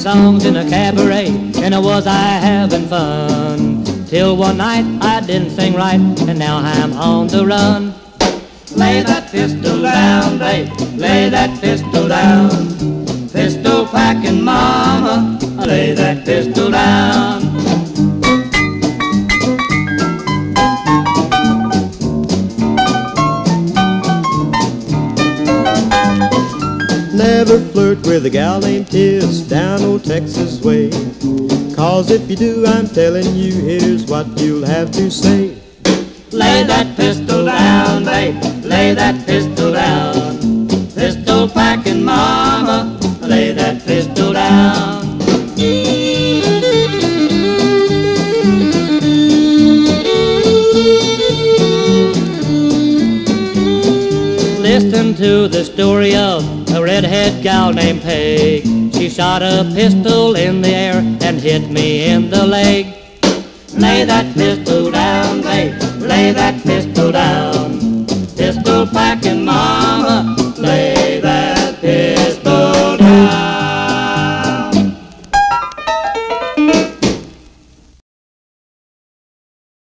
songs in a cabaret, and I was I having fun. Till one night I didn't sing right, and now I'm on the run. Lay that pistol down, babe, lay that pistol down. Pistol packing mama, lay that pistol down. Never flirt with a gal named Tiz down old Texas way. Cause if you do, I'm telling you, here's what you'll have to say. Lay that pistol down, babe, lay that pistol down. Pistol packing mama, lay that pistol down. Listen to the story of a redhead gal named Peg. She shot a pistol in the air and hit me in the leg. Lay that pistol down, babe, lay that pistol down.